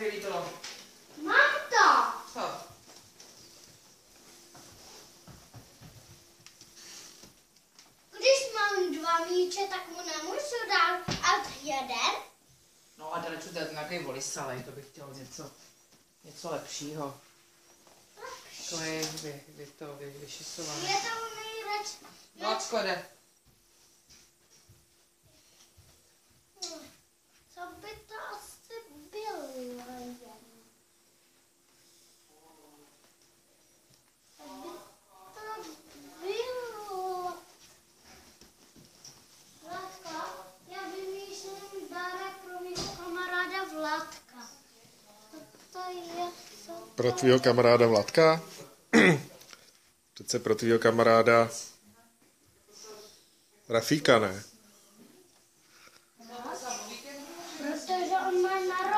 tobě líbilo? Mám to. Co? Když mám dva míče, tak mu nemůžu dát a jeden. No a to je nějaký volisalej, to bych chtěl něco, něco lepšího. Takový vy, vy to vy, vyšisované. Je to nejradši. No, sklade. Co by to asi bylo? Co by to bylo? Vladka, já vymýšlím dárek pro mého kamaráda Vladka. Co to je? Co to Pro tvýho kamaráda Vladka? Přece pro tvýho kamaráda Rafíka, ne? Protože on má na